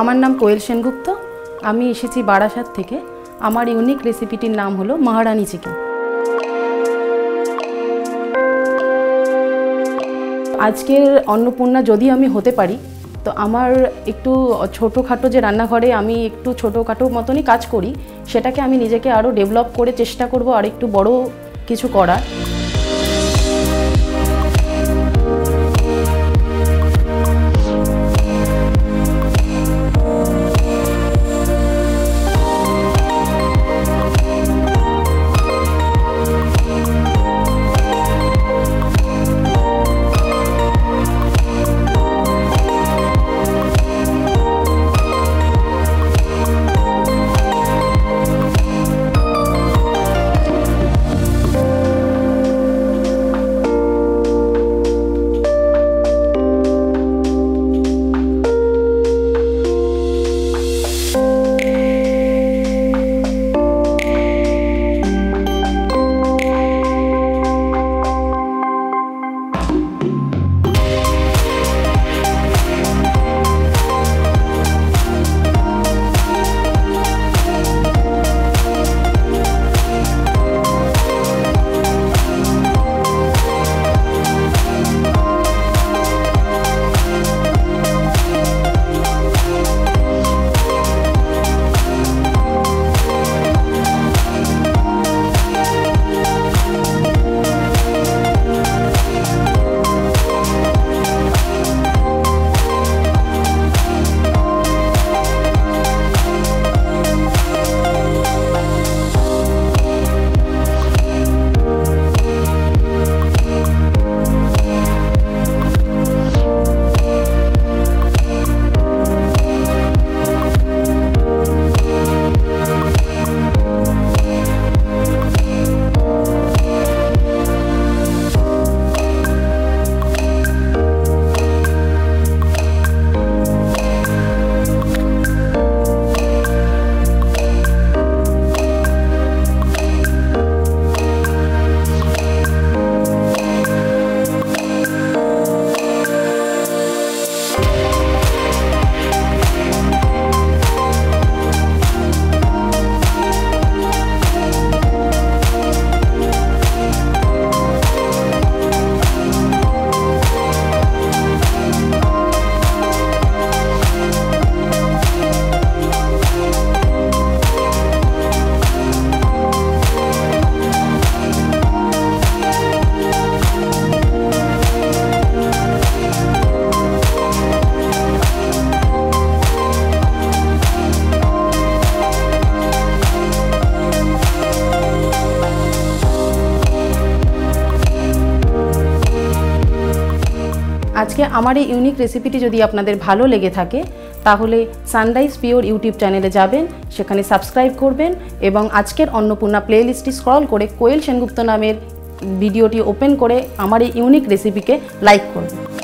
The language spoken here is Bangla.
আমার নাম কোয়েল সেনগুপ্ত। আমি এসেছি বারাসাত থেকে। আমার ইউনিক রেসিপিটির নাম হলো মহারানি চিকেন আজকের অন্নপূর্ণা যদি আমি হতে পারি, তো আমার একটু ছোটোখাটো যে রান্নাঘরে আমি একটু ছোটোখাটো মতনই কাজ করি, সেটাকে আমি নিজেকে আরও ডেভেলপ করে চেষ্টা করব আর একটু বড় কিছু করার। আজকে আমার এই ইউনিক রেসিপিটি যদি আপনাদের ভালো লেগে থাকে, তাহলে সানরাইজ পিওর ইউটিউব চ্যানেলে যাবেন, সেখানে সাবস্ক্রাইব করবেন এবং আজকের অন্নপূর্ণা প্লেলিস্টটি স্ক্রল করে কোয়েল সেনগুপ্ত নামের ভিডিওটি ওপেন করে আমার এই ইউনিক রেসিপিকে লাইক করবেন।